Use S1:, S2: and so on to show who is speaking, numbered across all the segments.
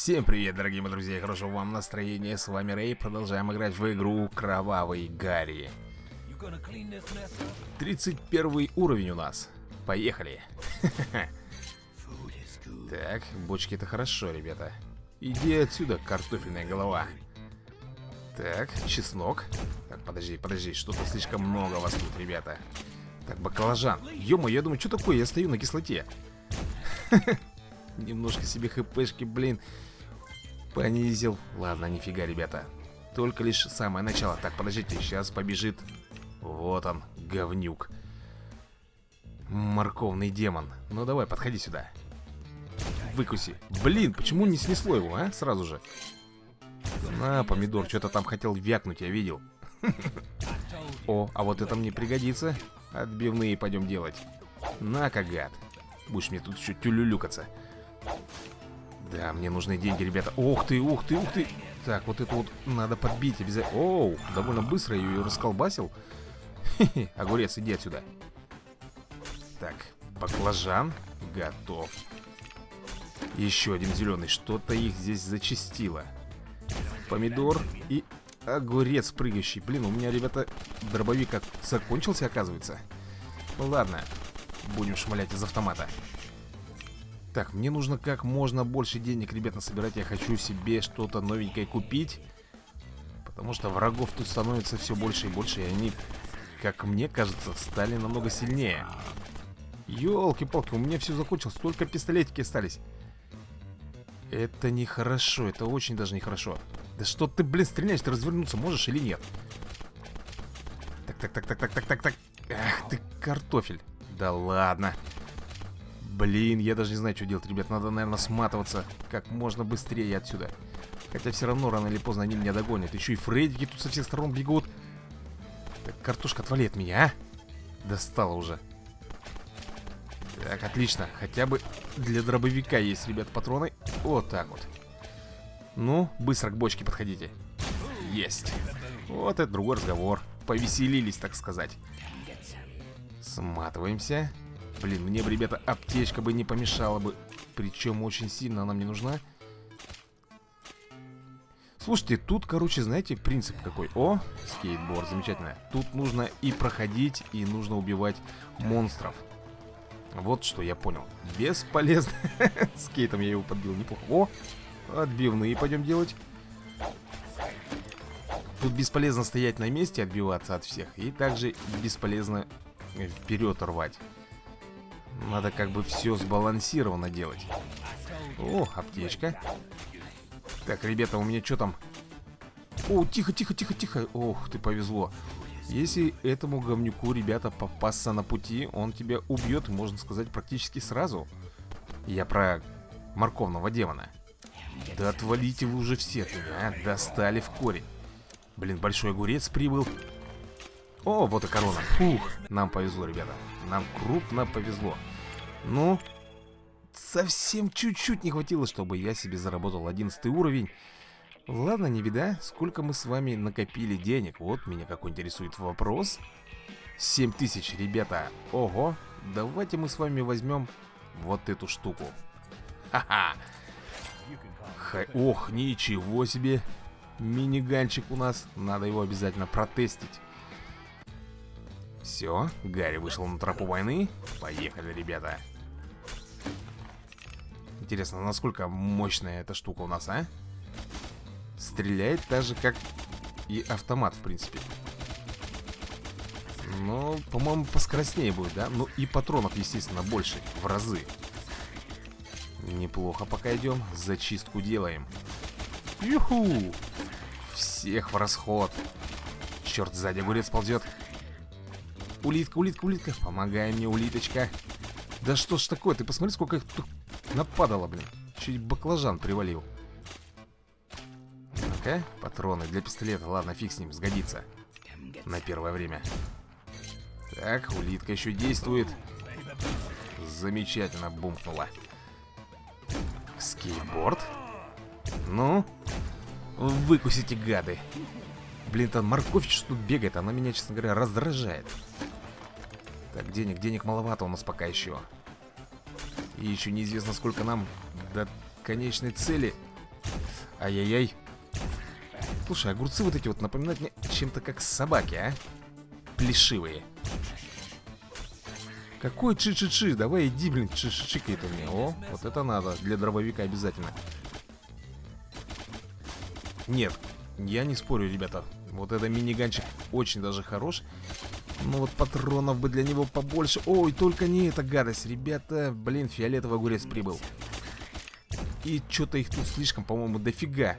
S1: Всем привет, дорогие мои друзья, хорошего вам настроения, с вами Рэй, продолжаем играть в игру Кровавый Гарри 31 уровень у нас, поехали. Так, бочки это хорошо, ребята. Иди отсюда, картофельная голова. Так, чеснок. Так, подожди, подожди, что-то слишком много вас тут, ребята. Так, баклажан. Ё я думаю, что такое, я стою на кислоте. Немножко себе хпшки, блин Понизил. Ладно, нифига, ребята. Только лишь самое начало. Так, подождите, сейчас побежит. Вот он, говнюк. Морковный демон. Ну давай, подходи сюда. Выкуси. Блин, почему не снесло его, а? Сразу же. На, помидор, что-то там хотел вякнуть, я видел. О, а вот это мне пригодится. Отбивные пойдем делать. На-ка, гад. Будешь мне тут еще тюлюлюкаться да, мне нужны деньги, ребята. Ух ты, ух ты, ух ты. Так, вот это вот надо подбить обязательно Оу, довольно быстро я ее расколбасил. Хе-хе, огурец, иди отсюда. Так, баклажан Готов. Еще один зеленый, что-то их здесь зачистило. Помидор и огурец прыгающий. Блин, у меня, ребята, дробовик как закончился, оказывается. Ладно, будем шмалять из автомата так, мне нужно как можно больше денег, ребят, насобирать. Я хочу себе что-то новенькое купить. Потому что врагов тут становится все больше и больше. И они, как мне кажется, стали намного сильнее. Ёлки-палки, у меня все закончилось. Только пистолетики остались. Это нехорошо. Это очень даже нехорошо. Да что ты, блин, стреляешь? Ты развернуться можешь или нет? Так, так, так, так, так, так, так, так. Ах ты, картофель. Да ладно. Блин, я даже не знаю, что делать, ребят. Надо, наверное, сматываться как можно быстрее отсюда. Хотя все равно рано или поздно они меня догонят. Еще и Фреддики тут со всех сторон бегут. Так, картошка, отвали от меня, а? Достала уже. Так, отлично. Хотя бы для дробовика есть, ребят, патроны. Вот так вот. Ну, быстро к бочке подходите. Есть. Вот это другой разговор. Повеселились, так сказать. Сматываемся. Блин, мне бы, ребята, аптечка бы не помешала бы. Причем очень сильно она мне нужна. Слушайте, тут, короче, знаете, принцип какой? О, скейтборд, замечательно. Тут нужно и проходить, и нужно убивать монстров. Вот что я понял. Бесполезно. Скейтом я его подбил неплохо. О, отбивные пойдем делать. Тут бесполезно стоять на месте, отбиваться от всех. И также бесполезно вперед рвать. Надо как бы все сбалансированно делать. О, аптечка. Так, ребята, у меня что там? О, тихо, тихо, тихо, тихо. Ох, ты повезло. Если этому говнюку, ребята, попасться на пути Он тебя убьет, можно сказать, практически сразу. Я про морковного демона. Да отвалите вы уже все а? Достали в корень. Блин, большой огурец прибыл о, вот и корона. Фух, нам повезло, ребята. Нам крупно повезло. Ну, совсем чуть-чуть не хватило, чтобы я себе заработал 11 уровень. Ладно, не беда. Сколько мы с вами накопили денег? Вот меня какой интересует вопрос. 7 тысяч, ребята. Ого. Давайте мы с вами возьмем вот эту штуку. Ха-ха. Ох, ничего себе. Миниганчик у нас. Надо его обязательно протестить. Все, Гарри вышел на тропу войны. Поехали, ребята. Интересно, насколько мощная эта штука у нас, а? Стреляет так же, как и автомат, в принципе. Ну, по-моему, поскоростнее будет, да? Ну и патронов, естественно, больше, в разы. Неплохо пока идем. Зачистку делаем. Юху! Всех в расход. Черт, сзади огурец ползет. Улитка, улитка, улитка. Помогай мне, улиточка. Да что ж такое? Ты посмотри, сколько их тут нападало, блин. Чуть баклажан привалил. Ну-ка, патроны для пистолета. Ладно, фиг с ним, сгодится. На первое время. Так, улитка еще действует. Замечательно бумкнула. Скейтборд. Ну, выкусите, гады. Блин, там морковь что тут бегает, она меня, честно говоря, раздражает. Так, денег, денег маловато у нас пока еще. И еще неизвестно, сколько нам до конечной цели Ай-яй-яй. Слушай, огурцы вот эти вот напоминают мне чем-то как собаки, а? Плешивые. Какой чи-чи-чи? Давай иди, блин, чи-чи-чи это мне. О, вот это надо. Для дробовика обязательно. Нет, я не спорю, ребята. Вот этот миниганчик очень даже хорош. Но вот патронов бы для него побольше. Ой, только не эта гадость, ребята. Блин, фиолетовый огурец прибыл. И что-то их тут слишком, по-моему, дофига.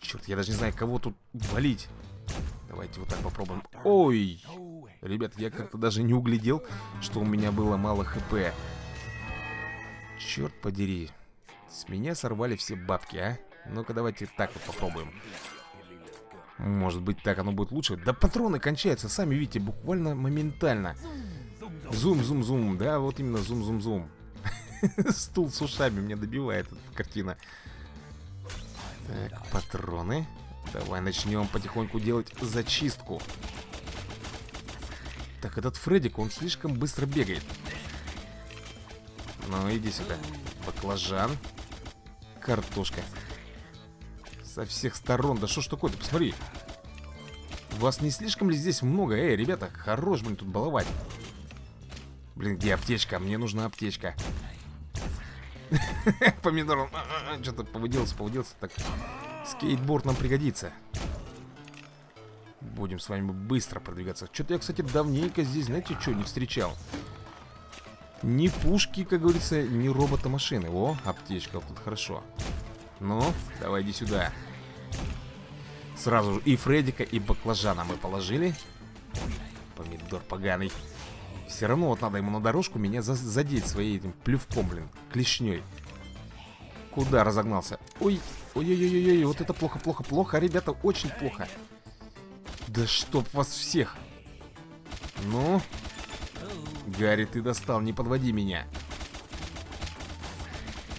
S1: Черт, я даже не знаю, кого тут валить. Давайте вот так попробуем. Ой! Ребят, я как-то даже не углядел, что у меня было мало хп. Черт подери. С меня сорвали все бабки, а? Ну-ка, давайте так вот попробуем. Может быть, так оно будет лучше? Да патроны кончаются, сами видите, буквально моментально. Зум-зум-зум, да, вот именно зум-зум-зум. Стул с ушами меня добивает эта картина. Так, патроны. Давай начнем потихоньку делать зачистку. Так, этот Фреддик, он слишком быстро бегает. Ну, иди сюда. Баклажан. Картошка. Со всех сторон. Да что ж такое-то, посмотри. Вас не слишком ли здесь много? Эй, ребята, хорош, блин, тут баловать. Блин, где аптечка? Мне нужна аптечка. Помидор, что-то поводился, поводился. Так, скейтборд нам пригодится. Будем с вами быстро продвигаться. Что-то я, кстати, давненько здесь, знаете, что не встречал. Ни пушки, как говорится, ни робота-машины. О, аптечка, вот тут хорошо. Ну, давай иди сюда. Сразу же и Фреддика, и баклажана мы положили. Помидор поганый. Все равно вот надо ему на дорожку меня за задеть своей этим плювком, блин, клешней. Куда разогнался? Ой, ой-ой-ой-ой, вот это плохо, плохо, плохо, ребята, очень плохо. Да чтоб вас всех. Ну, Гарри, ты достал, не подводи меня.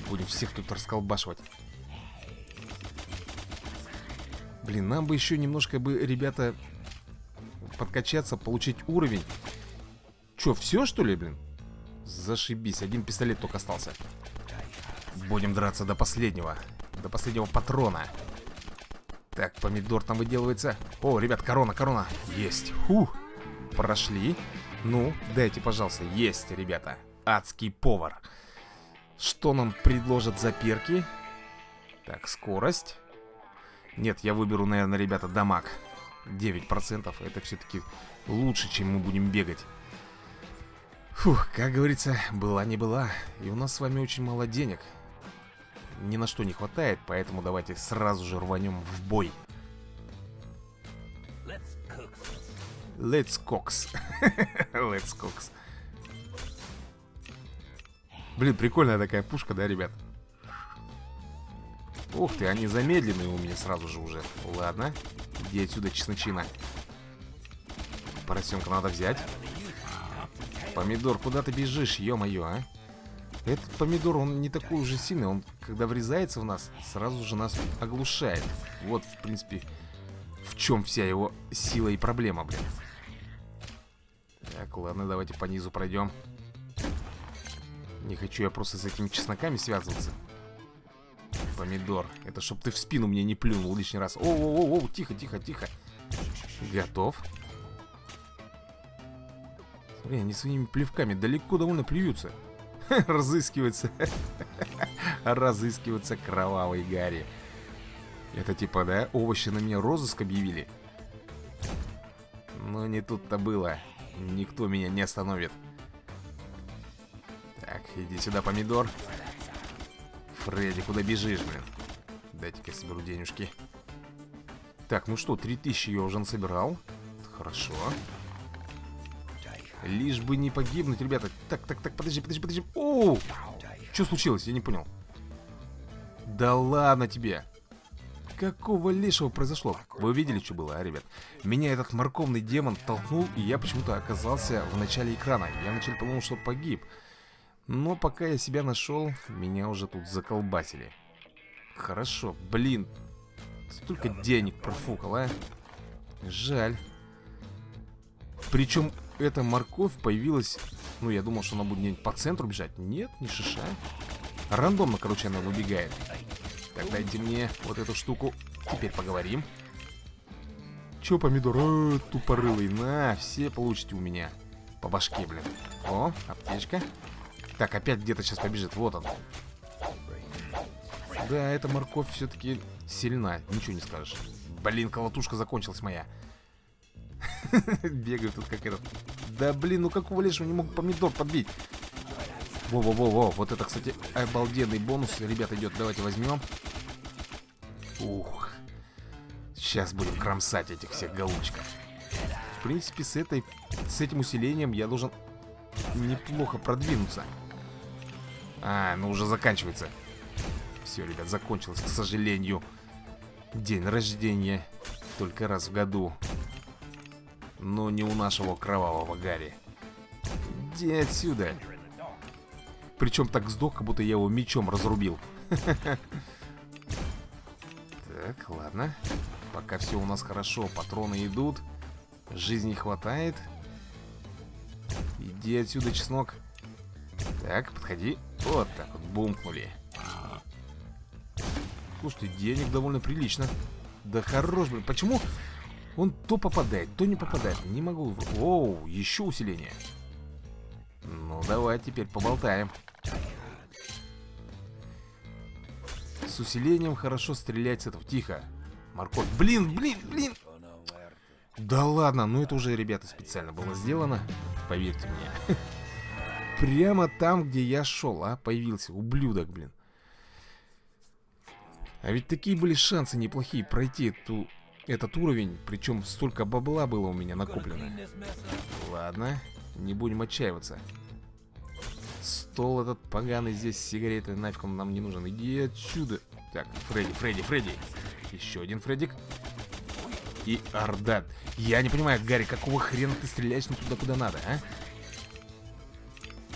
S1: Будем всех тут расколбашивать. Блин, нам бы еще немножко бы, ребята, подкачаться, получить уровень. Че, все что ли, блин? Зашибись, один пистолет только остался. Будем драться до последнего. До последнего патрона. Так, помидор там выделывается. О, ребят, корона, корона. Есть. Фух. Прошли. Ну, дайте, пожалуйста. Есть, ребята. Адский повар. Что нам предложат за перки? Так, скорость. Нет, я выберу, наверное, ребята, дамаг. 9%. Это все-таки лучше, чем мы будем бегать. Фух, как говорится, была не была. И у нас с вами очень мало денег. Ни на что не хватает, поэтому давайте сразу же рванем в бой. Let's Cox. Let's Cox. Блин, прикольная такая пушка, да, ребят? Ух ты, они замедленные у меня сразу же уже. Ладно. Иди отсюда, чесночина. Поросенка надо взять. Помидор, куда ты бежишь, ё-моё, а? Этот помидор, он не такой уже сильный. Он, когда врезается в нас, сразу же нас оглушает. Вот, в принципе, в чем вся его сила и проблема, блин. Так, ладно, давайте по низу пройдем. Не хочу я просто с этими чесноками связываться. Помидор. Это чтоб ты в спину мне не плюнул лишний раз. О-о-о, тихо, тихо, тихо. Готов. Смотри, они своими плевками далеко довольно плюются. Разыскивается. Разыскивается кровавый Гарри. Это типа, да, овощи на меня розыск объявили? Но не тут-то было. Никто меня не остановит. Так, иди сюда, помидор. Фредди, куда бежишь, блин? Дайте-ка я соберу денежки. Так, ну что, 3000 я уже насобирал. Хорошо. Лишь бы не погибнуть, ребята. Так, так, так, подожди, подожди, подожди. О! Что случилось? Я не понял. Да ладно тебе. Какого лешего произошло? Вы видели, что было, а, ребят? Меня этот морковный демон толкнул, и я почему-то оказался в начале экрана. Я вначале подумал, что погиб. Но пока я себя нашел, меня уже тут заколбасили. Хорошо, блин. Столько денег профукал, а? Жаль. Причем эта морковь появилась... Ну, я думал, что она будет по центру бежать. Нет, не шиша. Рандомно, короче, она выбегает. Так, дайте мне вот эту штуку. Теперь поговорим. Чё, помидор? А, тупорылый. На, все получите у меня. По башке, блин. О, аптечка. Так, опять где-то сейчас побежит. Вот он. Да, эта морковь все-таки сильна. Ничего не скажешь. Блин, колотушка закончилась моя. Бегаю тут как этот. Да блин, ну какого лишнего не мог помидор подбить? Во-во-во-во, вот это, кстати, обалденный бонус, ребят, идет. Давайте возьмем. Ух. Сейчас будем кромсать этих всех голубчиков. В принципе, с, этой, с этим усилением я должен неплохо продвинуться. А, ну уже заканчивается. Все, ребят, закончилось, к сожалению. День рождения. Только раз в году. Но не у нашего кровавого Гарри. Иди отсюда. Причем так сдох, как будто я его мечом разрубил. Так, ладно. Пока все у нас хорошо, патроны идут. Жизни хватает. Иди отсюда, чеснок. Так, подходи. Вот так вот, бумкнули. Слушайте, денег довольно прилично. Да хорош, блин. Почему он то попадает, то не попадает? Не могу. Оу, еще усиление. Ну, давай теперь поболтаем. С усилением хорошо стрелять с этого. Тихо. Морковь. Блин, блин, блин. Да ладно, ну это уже, ребята, специально было сделано. Поверьте мне. Прямо там, где я шел, а, появился. Ублюдок, блин. А ведь такие были шансы неплохие пройти эту, этот уровень. Причем столько бабла было у меня накоплено. Ладно, не будем отчаиваться. Стол этот поганый здесь с сигаретой нафиг он нам не нужен. Иди отсюда. Так, Фредди, Фредди, Фредди. Еще один Фреддик. И Ардат. Я не понимаю, Гарри, какого хрена ты стреляешь не туда, куда надо, а?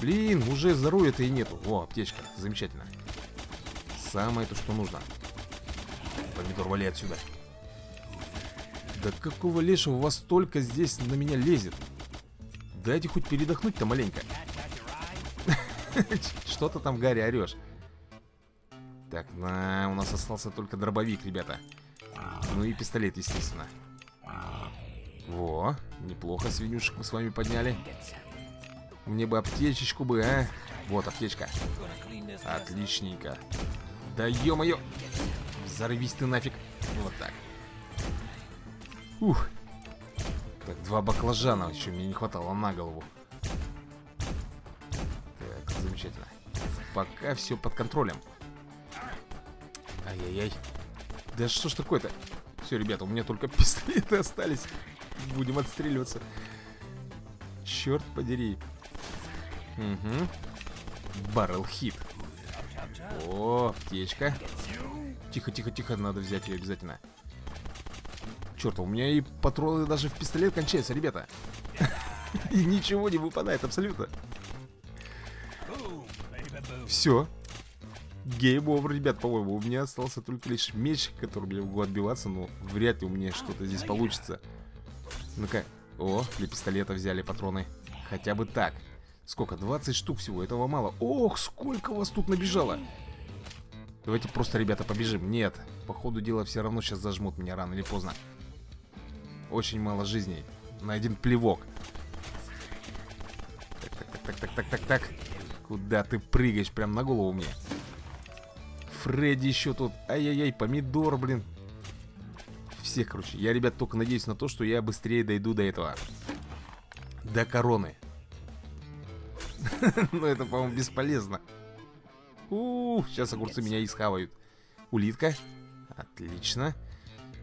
S1: Блин, уже здоровья-то и нету. О, аптечка, замечательно. Самое то, что нужно. Помидор, вали отсюда. Да какого лешего вас столько здесь на меня лезет? Дайте хоть передохнуть-то маленько. Что ты там, Гарри, орешь? Так, на, у нас остался только дробовик, ребята. Ну и пистолет, естественно. Во, неплохо свинюшек мы с вами подняли. Мне бы аптечечку бы, а? Вот аптечка. Отличненько. Да ё-моё! Взорвись ты нафиг. Вот так. Ух. Так, два баклажана еще мне не хватало на голову. Так, замечательно. Пока все под контролем. Ай-яй-яй. Да что ж такое-то? Все, ребята, у меня только пистолеты остались. Будем отстреливаться. Черт подери. Угу. Баррел хит. О, аптечка. Тихо, тихо, тихо, надо взять ее обязательно. Черт, у меня и патроны даже в пистолет кончаются, ребята. И ничего не выпадает абсолютно. Все. Гейм овер, ребят, по-моему. У меня остался только лишь меч, которым я могу отбиваться, но вряд ли у меня что-то здесь получится. Ну-ка. О, для пистолета взяли патроны. Хотя бы так. Сколько? 20 штук всего, этого мало. Ох, сколько вас тут набежало. Давайте просто, ребята, побежим. Нет, по ходу дела все равно сейчас зажмут меня рано или поздно. Очень мало жизней. На один плевок. Так, так, так, так, так, так, так, так. Куда ты прыгаешь? Прям на голову мне. Фредди еще тут. Ай-яй-яй, помидор, блин. Всех, короче. Я, ребят, только надеюсь на то, что я быстрее дойду до этого. До короны. Но это, по-моему, бесполезно. У, сейчас огурцы меня исхавают. Улитка. Отлично.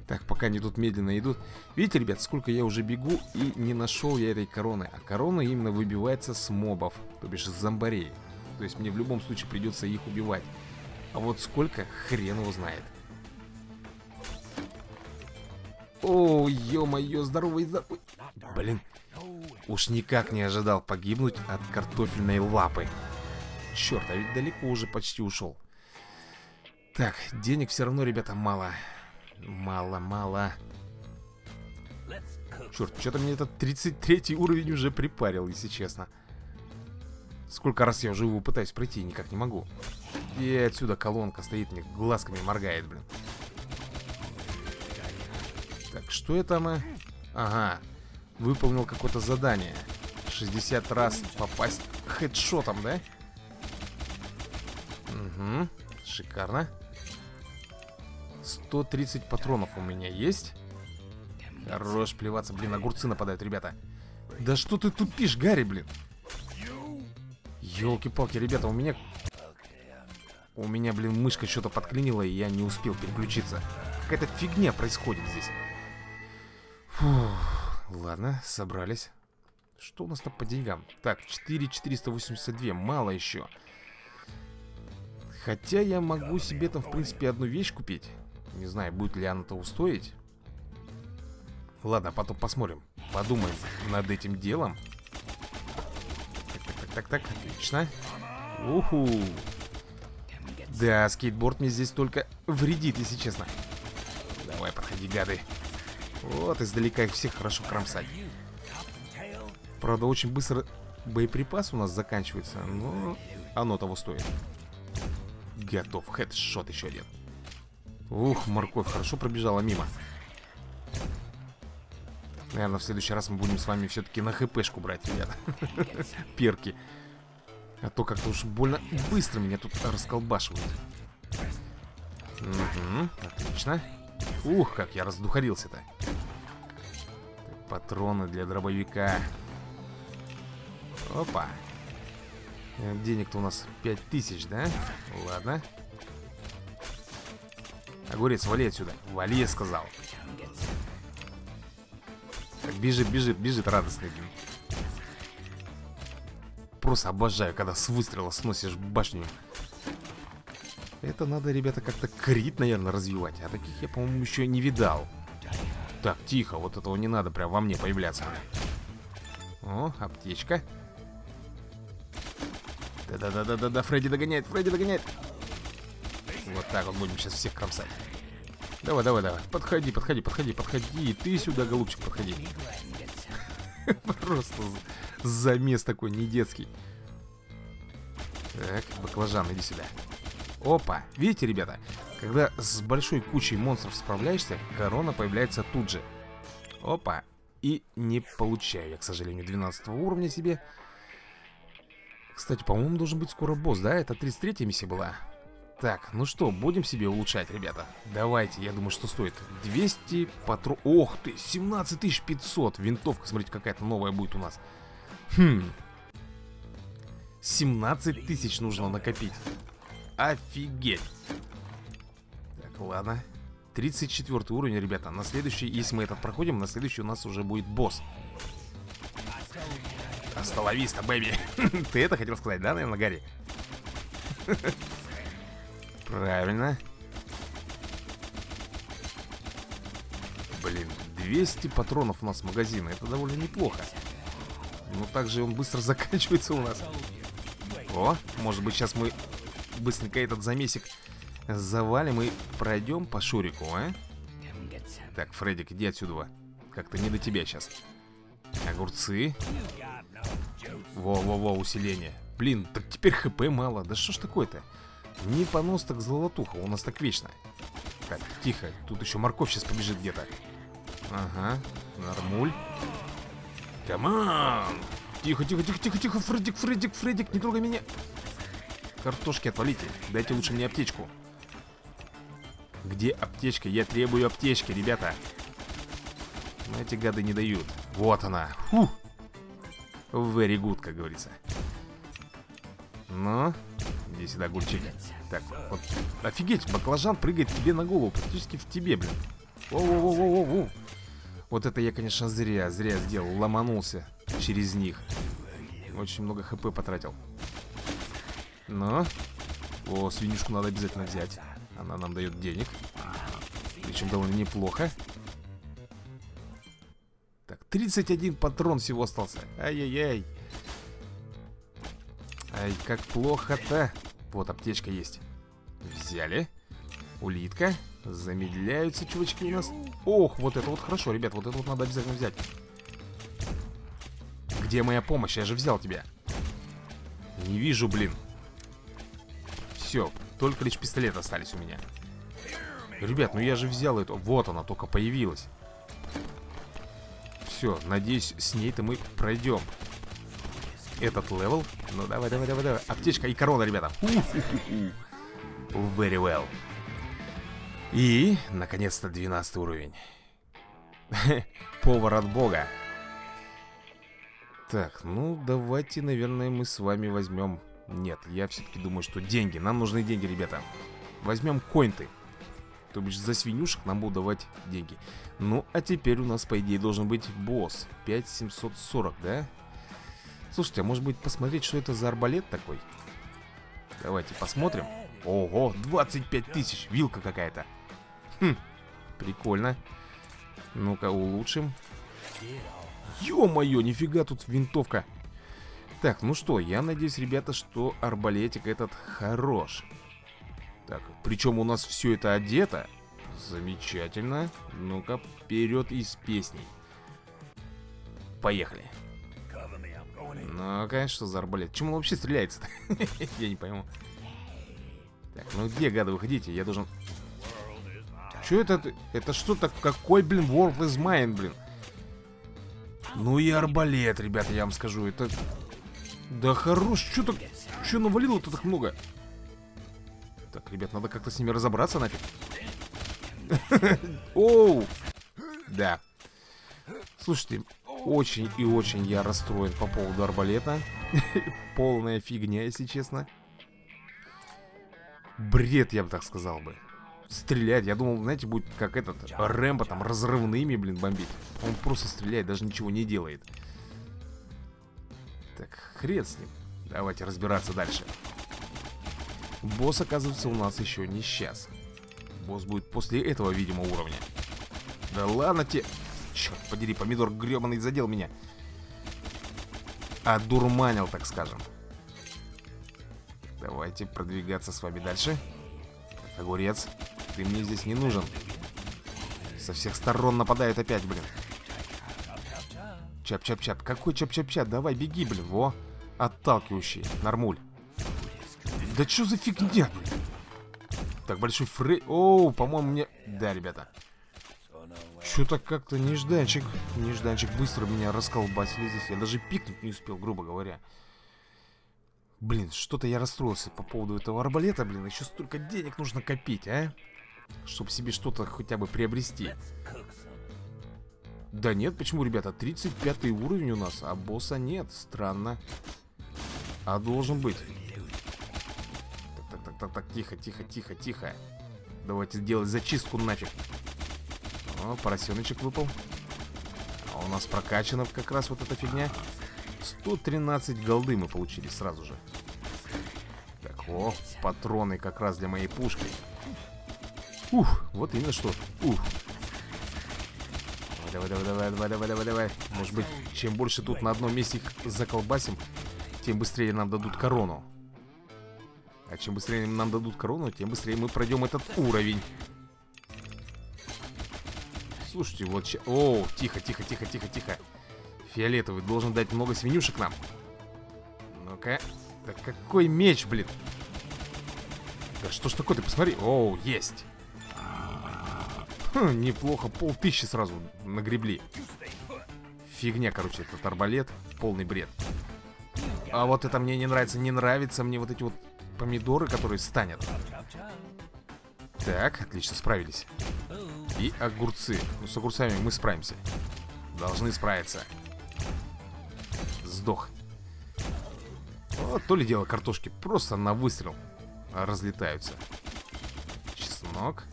S1: Так, пока они тут медленно идут. Видите, ребят, сколько я уже бегу и не нашел я этой короны. А корона именно выбивается с мобов, то бишь с зомбарей. То есть мне в любом случае придется их убивать. А вот сколько, хрен его знает. О, ё-моё, здоровый, здоровый. Блин, уж никак не ожидал погибнуть от картофельной лапы. Черт, а ведь далеко уже почти ушел. Так, денег все равно, ребята, мало. Мало, мало. Черт, что-то мне этот 33 уровень уже припарил, если честно. Сколько раз я уже его пытаюсь пройти, никак не могу. И отсюда колонка стоит, мне глазками моргает, блин. Так, что это мы? Ага, выполнил какое-то задание. 60 раз попасть хедшотом, да? Угу, шикарно. 130 патронов у меня есть. Хорош плеваться, блин, огурцы нападают, ребята. Да что ты тупишь, Гарри, блин? Елки-палки, ребята, у меня... У меня, блин, мышка что-то подклинила, и я не успел переключиться. Какая-то фигня происходит здесь. Фух, ладно, собрались. Что у нас там по деньгам? Так, 4,482, мало еще. Хотя я могу себе там, в принципе, одну вещь купить. Не знаю, будет ли она того стоить. Ладно, потом посмотрим. Подумаем над этим делом. Так, так, так, отлично. Уху. Да, скейтборд мне здесь только вредит, если честно. Давай, подходи, гады. Вот, издалека их всех хорошо кромсать. Правда, очень быстро боеприпас у нас заканчивается, но оно того стоит. Готов, хедшот еще один. Ух, морковь хорошо пробежала мимо. Наверное, в следующий раз мы будем с вами все-таки на хпшку брать, ребята. Перки. А то как-то уж больно быстро меня тут расколбашивают. Угу, отлично. Ух, как я раздухарился-то. Патроны для дробовика. Опа. Э, денег-то у нас 5000, да? Ладно. Огурец, вали отсюда. Вали, я сказал. Так, бежит, бежит, бежит радостный, блин. Просто обожаю, когда с выстрела сносишь башню. Это надо, ребята, как-то крит, наверное, развивать. А таких я, по-моему, еще не видал. Так, тихо, вот этого не надо прям во мне появляться. О, аптечка. Да-да-да-да-да, Фредди догоняет, Фредди догоняет. Вот так вот будем сейчас всех кромсать. Давай, давай, давай. Подходи, подходи, подходи, подходи. Ты сюда, голубчик, подходи. Просто замес такой, не детский. Так, баклажан, иди сюда. Опа, видите, ребята? Когда с большой кучей монстров справляешься, корона появляется тут же. Опа. И не получаю я, к сожалению, 12 уровня себе. Кстати, по-моему, должен быть скоро босс, да? Это 33-я миссия была. Так, ну что, будем себе улучшать, ребята Давайте, я думаю, что стоит 200 патрон... Ох ты, 17500 Винтовка, смотрите, какая-то новая будет у нас Хм 17 тысяч нужно накопить Офигеть. Так, ладно. 34 уровень, ребята. На следующий, если мы этот проходим На следующий у нас уже будет босс. Асталависта, бэби. Ты это хотел сказать, да, наверное, Гарри? Правильно. Блин, 200 патронов у нас в магазине. Это довольно неплохо. Но также он быстро заканчивается у нас. О, может быть сейчас мы быстренько этот замесик завалим и пройдем по Шурику, а? Так, Фреддик, иди отсюда. Как-то не до тебя сейчас Огурцы. Во-во-во, усиление. Блин, так теперь хп мало. Да что ж такое-то? Не понос, так золотуха, у нас так вечно. Так, тихо, тут еще морковь сейчас побежит где-то. Ага, нормуль. Come on Тихо, тихо, тихо, тихо, тихо, Фреддик, Фреддик, Фреддик, не трогай меня Картошки отвалите, дайте лучше мне аптечку Где аптечка? Я требую аптечки, ребята Но эти гады не дают Вот она, фух Very good, как говорится Ну, Иди сюда, гульчик. Так, вот. Офигеть, баклажан прыгает тебе на голову. Практически в тебе, блин. Воу-воу-воу-воу-воу. Вот это я, конечно, зря, зря сделал. Ломанулся через них. Очень много хп потратил. Но. О, свинюшку надо обязательно взять. Она нам дает денег. Причем довольно неплохо. Так, 31 патрон всего остался. Ай-яй-яй. Ай, как плохо-то. Вот, аптечка есть. Взяли. Улитка. Замедляются чувачки у нас. Ох, вот это вот хорошо, ребят. Вот это вот надо обязательно взять. Где моя помощь? Я же взял тебя. Не вижу, блин. Все, Только лишь пистолет остались у меня. Ребят, ну я же взял эту. Вот она только появилась. Все, надеюсь, с ней-то мы пройдем. Этот level. Ну давай, давай, давай, давай. Аптечка и корона, ребята. Very well. И, наконец-то, 12 уровень. Повар от бога. Так, ну давайте, наверное, мы с вами возьмем... Нет, я все-таки думаю, что деньги. Нам нужны деньги, ребята. Возьмем койнты. То бишь за свинюшек нам будут давать деньги. Ну, а теперь у нас, по идее, должен быть босс. 5740, да? Слушайте, а может быть посмотреть, что это за арбалет такой? Давайте посмотрим. Ого, 25 тысяч, вилка какая-то. Хм, прикольно. Ну-ка, улучшим. Ё-моё, нифига тут винтовка. Так, ну что, я надеюсь, ребята, что арбалетик этот хорош. Так, причем у нас все это одето. Замечательно. Ну-ка, вперед из песней. Поехали. Ну-ка, что за арбалет? Чему он вообще стреляется-то? Я не пойму. Так, ну где, гады, выходите? Я должен... Что это? Это что-то? Какой, блин, World is mine, блин? Ну и арбалет, ребята, я вам скажу. Это... Да хорош, что так... Что навалило-то так много? Так, ребят, надо как-то с ними разобраться нафиг. Оу! Да. Слушайте, очень и очень я расстроен по поводу арбалета. Полная фигня, если честно. Бред, я бы так сказал бы. Стрелять, я думал, знаете, будет как этот Рэмбо там разрывными, блин, бомбить. Он просто стреляет, даже ничего не делает. Так, хрен с ним. Давайте разбираться дальше. Босс, оказывается, у нас еще не сейчас. Босс будет после этого, видимо, уровня. Да ладно тебе. Черт подери, помидор гребаный задел меня. Одурманил, так скажем. Давайте продвигаться с вами дальше. Огурец, ты мне здесь не нужен. Со всех сторон нападают опять, блин. Чап-чап-чап. Какой чап-чап-чап? Давай, беги, блин. Во. Отталкивающий. Нормуль. Да что за фигня, блин? Так, большой фрей... Оу, по-моему, мне... Да, ребята. Что-то как-то нежданчик. Нежданчик быстро меня расколбасили здесь. Я даже пикнуть не успел, грубо говоря. Блин, что-то я расстроился по поводу этого арбалета, блин. Еще столько денег нужно копить, а? Чтобы себе что-то хотя бы приобрести. Да нет, почему, ребята? 35 уровень у нас, а босса нет. Странно. А должен быть. Так, так, так, так, так, тихо, тихо, тихо, тихо. Давайте сделать зачистку нафиг. О, поросеночек выпал. А у нас прокачана как раз вот эта фигня. 113 голды мы получили сразу же. Так, о, патроны как раз для моей пушки. Ух, вот именно что. Ух. Давай, давай, давай, давай, давай, давай, давай. Может быть, чем больше тут на одном месте их заколбасим, тем быстрее нам дадут корону. А чем быстрее нам дадут корону, тем быстрее мы пройдем этот уровень. Слушайте, вот сейчас... О, тихо, тихо, тихо, тихо, тихо. Фиолетовый должен дать много свинюшек нам. Ну-ка. Да какой меч, блин. Да что ж такое, ты посмотри. Оу, есть. Хм, неплохо, полтыщи сразу нагребли. Фигня, короче, этот арбалет. Полный бред. А вот это мне не нравится. Не нравится мне вот эти вот помидоры, которые станет. Так, отлично, справились. И огурцы. Ну, с огурцами мы справимся. Должны справиться сдох. Вот то ли дело картошки просто на выстрел разлетаются. Чеснок.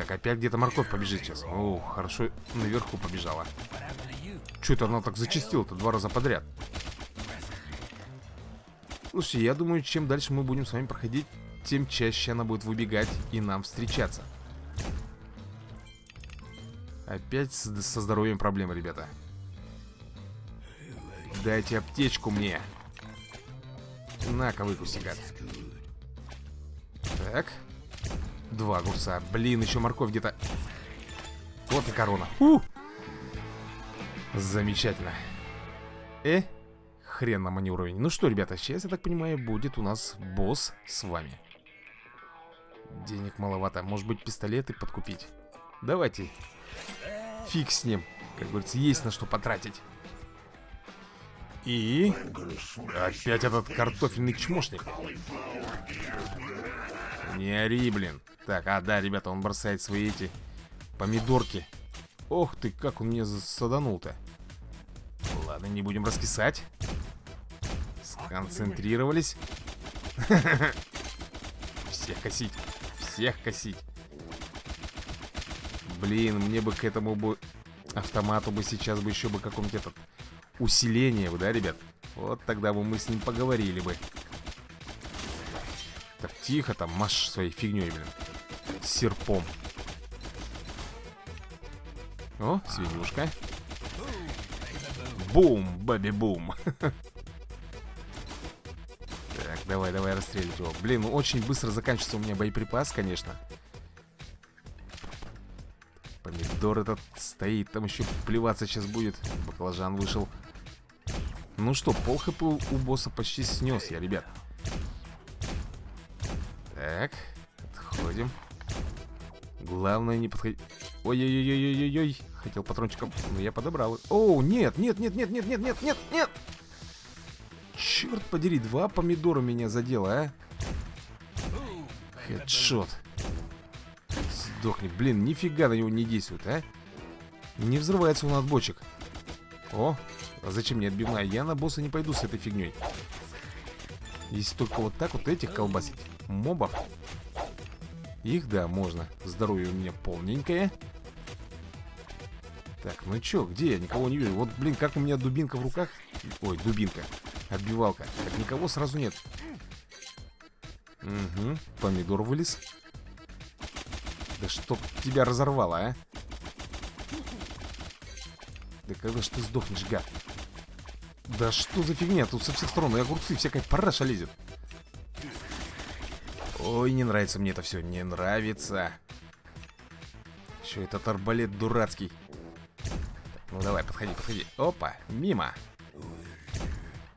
S1: Так, опять где-то морковь побежит сейчас. О, хорошо наверху побежала. Что это она так зачастила-то два раза подряд? Слушай, я думаю, чем дальше мы будем с вами проходить, тем чаще она будет выбегать и нам встречаться. Опять со здоровьем проблемы, ребята. Дайте аптечку мне. На-ка, выкуси, гад. Так. Два огурца. Блин, еще морковь где-то. Вот и корона. У! Замечательно. Э, Хрен на мани уровень. Ну что, ребята, сейчас, я так понимаю, будет у нас босс с вами. Денег маловато. Может быть, пистолеты подкупить? Давайте. Фиг с ним. Как говорится, есть на что потратить. И... Опять этот картофельный чмошник. Не ори, блин. Так, а, да, ребята, он бросает свои эти помидорки. Ох ты, как он мне саданул-то. Ладно, не будем раскисать. Сконцентрировались. Всех косить. Всех косить. Блин, мне бы к этому бы автомату бы сейчас бы еще бы каком-нибудь этот усиление бы, да, ребят? Вот тогда бы мы с ним поговорили бы. Так, тихо там, маш своей фигней, блин. Серпом. О, свинюшка. Бум, баби-бум. Так, давай, давай расстрелить его. Блин, ну очень быстро заканчивается у меня боеприпас, конечно. Помидор этот стоит, там еще плеваться сейчас будет. Баклажан вышел. Ну что, пол хп у босса почти снес я, ребят. Так, отходим. Главное не подходить. Ой-ой-ой-ой-ой-ой. Хотел патрончиком, но я подобрал. О, нет, нет, нет, нет, нет, нет, нет, нет, нет. Черт подери, два помидора меня задело, а. Хедшот. Сдохни. Блин, нифига на него не действует, а. Не взрывается он от бочек. О, а зачем мне отбивная? Я на босса не пойду с этой фигней. Если только вот так вот этих колбасить. Мобов. Их, да, можно. Здоровье у меня полненькое. Так, ну чё, где я? Никого не вижу. Вот, блин, как у меня дубинка в руках. Ой, дубинка. Отбивалка. Так никого сразу нет. Угу, помидор вылез. Да чтоб тебя разорвало, а? Да когда ж ты сдохнешь, гад? Да что за фигня? Тут со всех сторон и огурцы, всякая параша лезет. Ой, не нравится мне это все, не нравится. Еще этот арбалет дурацкий. Так, ну давай, подходи, подходи. Опа, мимо.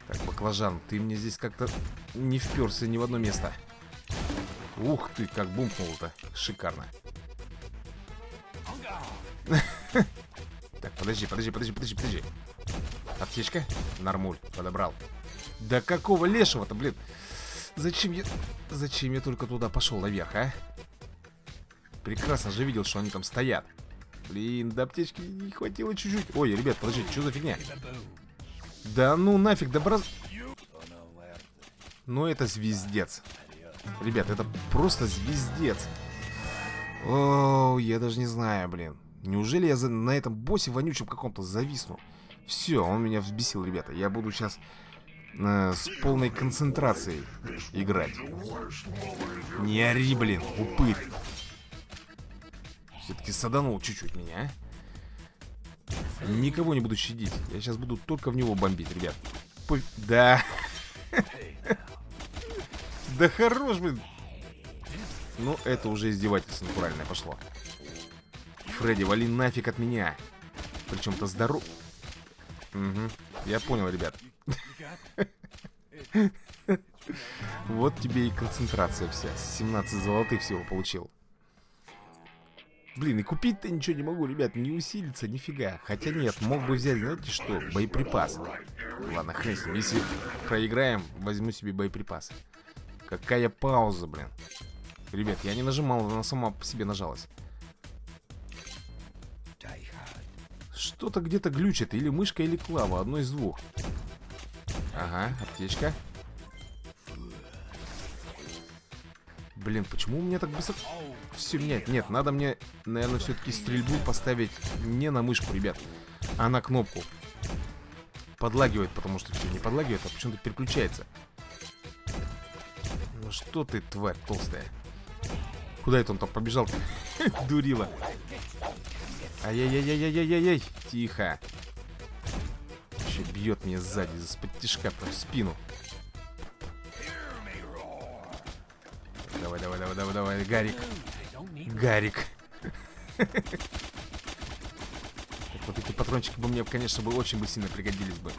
S1: Так, баклажан, ты мне здесь как-то не вперся ни в одно место. Ух ты, как бумкнул-то. Шикарно. Так, подожди, подожди, подожди, подожди, подожди. Аптечка? Нормуль, подобрал. Да какого лешего-то, блин? Зачем я... Зачем я только туда пошел наверх, а? Прекрасно же видел, что они там стоят. Блин, до аптечки не хватило чуть-чуть. Ой, ребят, подождите, что за фигня? Да ну нафиг, да браз... Ну это звездец. Ребят, это просто звездец. О, я даже не знаю, блин. Неужели я за... на этом боссе вонючем каком-то зависну? Все, он меня взбесил, ребята. Я буду сейчас э, с полной концентрацией играть. Не ори, блин, упырь. Все-таки саданул чуть-чуть меня, а? Никого не буду щадить. Я сейчас буду только в него бомбить, ребят. Пу... Да. Да хорош, блин. Ну, это уже издевательство натуральное пошло. Фредди, вали нафиг от меня. Причем-то здоров... Угу, я понял, ребят. Вот тебе и концентрация вся. 17 золотых всего получил. Блин, и купить-то ничего не могу, ребят, не усилиться, нифига. Хотя нет, мог бы взять, знаете что, боеприпас. Ладно, хрен с ним. Если проиграем, возьму себе боеприпас. Какая пауза, блин. Ребят, я не нажимал, она сама по себе нажалась. Что-то где-то глючит, или мышка, или клава, одно из двух. Ага, аптечка. Блин, почему у меня так быстро все менять? Нет, надо мне, наверное, все-таки стрельбу поставить не на мышку, ребят, а на кнопку. Подлагивает, потому что все не подлагивает, а почему-то переключается. Ну что ты, тварь толстая? Куда это он там побежал? Дурила. Ай-яй-яй-яй-яй-яй-яй. Тихо. Бьет мне сзади, за-под тишка, прям в спину. Давай, давай, давай, давай, давай, Гарик. Гарик. Вот эти патрончики бы мне, конечно, бы очень бы сильно пригодились бы.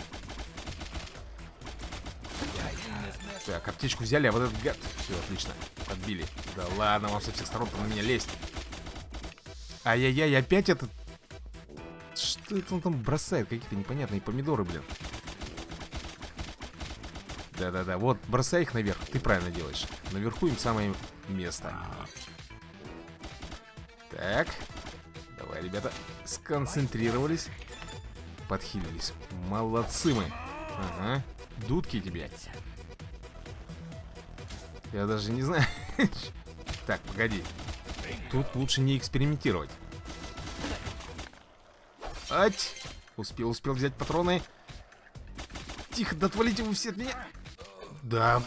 S1: Так, аптечку взяли, а вот этот гад... Все, отлично. Подбили. Да ладно, вам со всех сторон на меня лезть. Ай-яй-яй, опять этот... Что это он там бросает? Какие-то непонятные помидоры, блин. Да-да-да, вот, бросай их наверх. Ты правильно делаешь. Наверху им самое место. Так. Давай, ребята, сконцентрировались. Подхилились. Молодцы мы. Ага. Дудки тебе. Я даже не знаю. Так, погоди. Тут лучше не экспериментировать. Ать! Успел, успел взять патроны. Тихо, да отвалите вы все от меня. Да.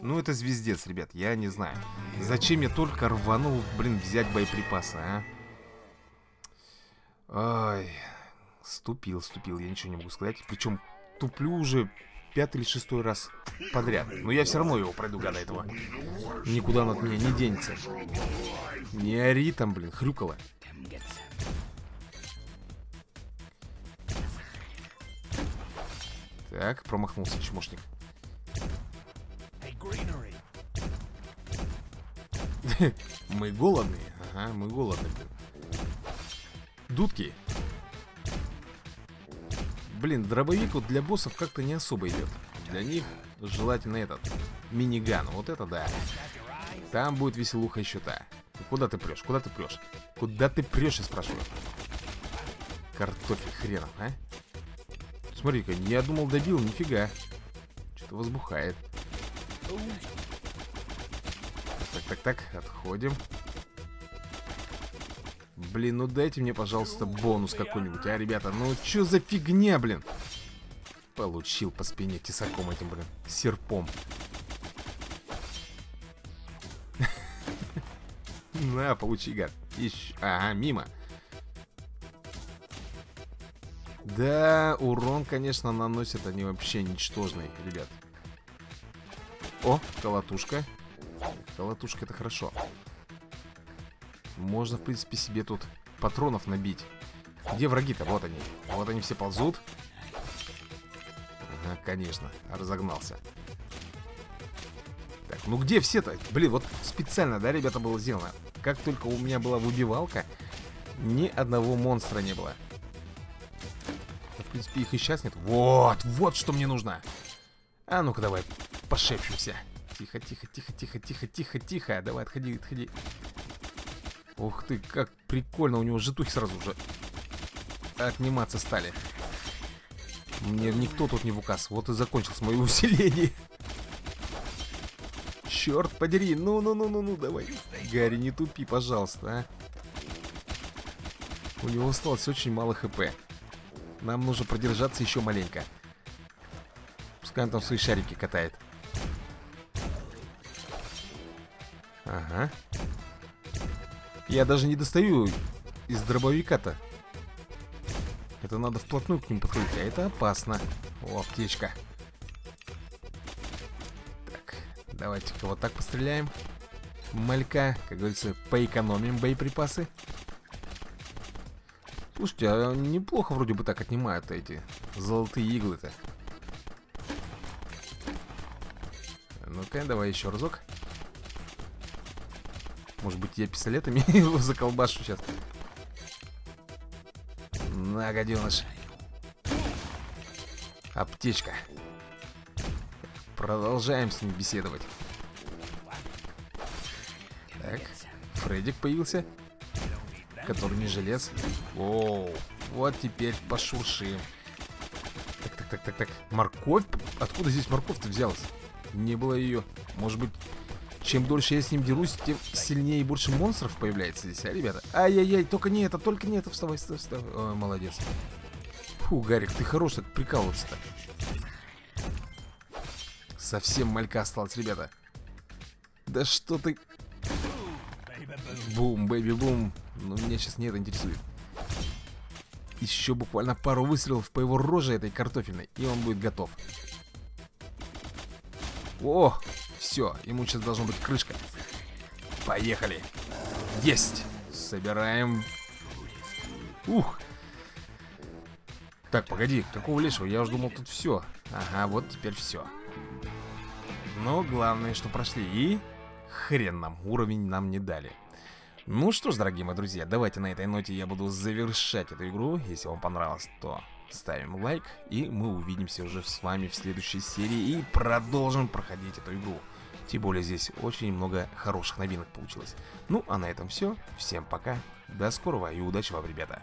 S1: Ну, это звездец, ребят, я не знаю. Зачем я только рванул, блин, взять боеприпасы, а? Ой, ступил, ступил, я ничего не могу сказать. Причем туплю уже пятый или шестой раз подряд. Но я все равно его пройду, гада этого. Никуда он от меня не денется. Не ори там, блин, хрюкало. Так, промахнулся чмошник. мы голодные. Ага, мы голодные, блин. Дудки. Блин, дробовик вот для боссов как-то не особо идет. Для них желательно этот. Миниган. Вот это да. Там будет веселуха еще та. Куда ты прешь? Куда ты прешь? Куда ты прешь, я спрашиваю? Картофель хренов, а? Смотри-ка, я думал добил, нифига. Что-то возбухает. Так, так, так, отходим. Блин, ну дайте мне, пожалуйста, бонус какой-нибудь, а, ребята? Ну, что за фигня, блин? Получил по спине тесаком этим, блин, серпом. На, получи, гад. Ищ... Ага, мимо. Да, урон, конечно, наносят они вообще ничтожный, ребят. О, колотушка. Колотушка это хорошо. Можно, в принципе, себе тут патронов набить. Где враги-то? Вот они. Вот они все ползут. Ага, конечно, разогнался. Так, ну где все-то? Блин, вот специально, да, ребята, было сделано. Как только у меня была выбивалка, ни одного монстра не было. Принципе, их и сейчас нет. Вот, вот что мне нужно. А ну-ка давай, пошепчемся. Тихо, тихо, тихо, тихо, тихо, тихо, тихо. Давай, отходи, отходи. Ух ты, как прикольно. У него житухи сразу уже отниматься стали. Мне никто тут не в указ. Вот и закончилось мое усиление. Черт подери. Ну-ну-ну-ну-ну, давай. Гарри, не тупи, пожалуйста, а. У него осталось очень мало хп. Нам нужно продержаться еще маленько. Пускай он там свои шарики катает. Ага. Я даже не достаю из дробовика-то. Это надо вплотную к ним подходить, а это опасно. О, аптечка. Так, давайте-ка вот так постреляем. Малька, как говорится, поэкономим боеприпасы. Слушайте, а неплохо вроде бы так отнимают эти золотые иглы-то. Ну-ка, давай еще разок. Может быть, я пистолетами его заколбашу сейчас. На, гаденыш. Аптечка. Продолжаем с ним беседовать. Так, Фредик появился. Который не желез. Оу, вот теперь пошуршим. Так, так, так, так, так. Морковь? Откуда здесь морковь-то взялась? Не было ее. Может быть, чем дольше я с ним дерусь, тем сильнее и больше монстров появляется здесь, а, ребята? Ай-яй-яй, только не это, только не это, вставай, вставай, вставай. Ой, молодец. Фу, Гарик, ты хорош так прикалываться-то. Совсем малька осталась, ребята. Да что ты... Boom, baby, boom. Ну, меня сейчас не это интересует. Еще буквально пару выстрелов по его роже этой картофельной, и он будет готов. О, все, ему сейчас должна быть крышка. Поехали. Есть. Собираем. Ух. Так, погоди, какого лешего? Я уже думал, тут все. Ага, вот теперь все. Но главное, что прошли. И хрен нам, уровень нам не дали. Ну что ж, дорогие мои друзья, давайте на этой ноте я буду завершать эту игру. Если вам понравилось, то ставим лайк. И мы увидимся уже с вами в следующей серии и продолжим проходить эту игру. Тем более здесь очень много хороших новинок получилось. Ну, а на этом все. Всем пока. До скорого и удачи вам, ребята.